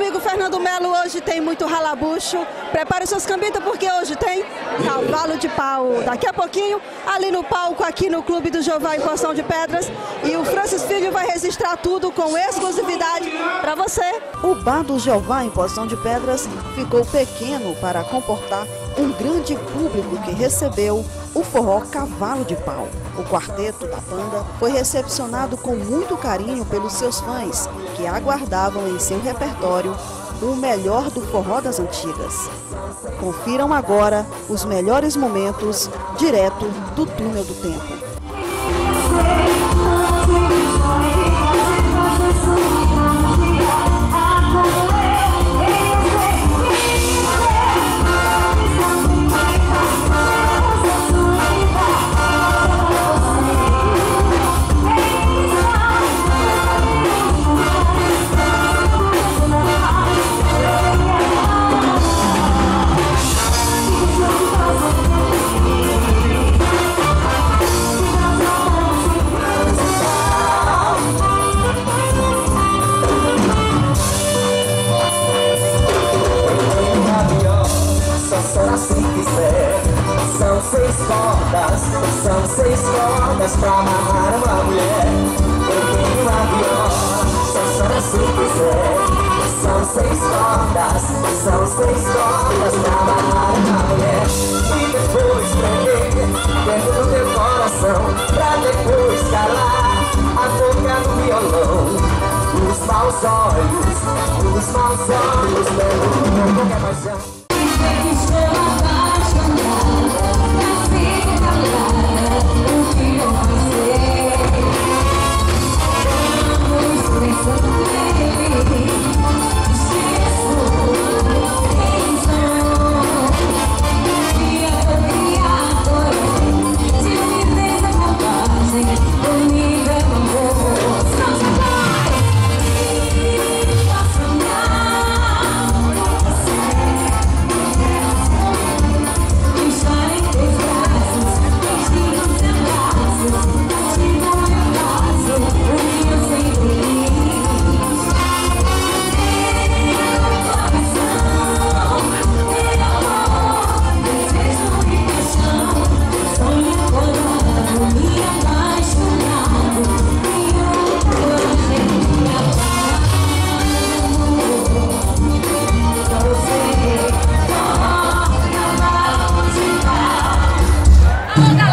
amigo Fernando Melo, hoje tem muito ralabucho. Prepare suas cambitas porque hoje tem cavalo de pau. Daqui a pouquinho, ali no palco, aqui no Clube do Jeová em Poção de Pedras. E o Francis Filho vai registrar tudo com exclusividade para você. O bar do Jeová em Poção de Pedras ficou pequeno para comportar um grande público que recebeu o forró Cavalo de Pau. O quarteto da banda foi recepcionado com muito carinho pelos seus fãs, que aguardavam em seu repertório o melhor do forró das antigas. Confiram agora os melhores momentos direto do túnel do tempo. Seis cordas, são seis cordas pra amarrar uma mulher. Eu tenho uma viola, chora se quiser. São seis cordas, são seis cordas pra amarrar uma mulher. E depois prender dentro do teu coração, pra depois calar a boca do violão. Os maus olhos, os maus olhos levam qualquer paixão. Vamos,